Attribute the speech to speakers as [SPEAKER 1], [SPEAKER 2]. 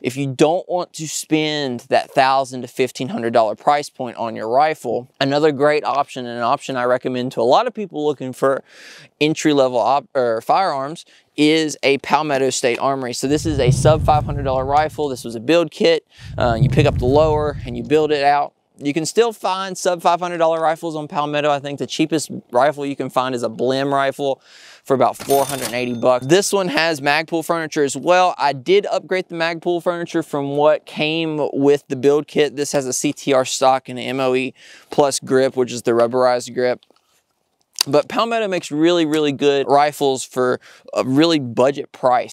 [SPEAKER 1] if you don't want to spend that thousand to fifteen hundred dollar price point on your rifle, another great option and an option I recommend to a lot of people looking for entry level op- or firearms is a Palmetto State Armory. So this is a sub $500 rifle. This was a build kit. Uh, you pick up the lower and you build it out. You can still find sub $500 rifles on Palmetto. I think the cheapest rifle you can find is a blem rifle for about 480 bucks. This one has Magpul furniture as well. I did upgrade the Magpul furniture from what came with the build kit. This has a CTR stock and an MOE plus grip, which is the rubberized grip. But Palmetto makes really, really good rifles for a really budget price.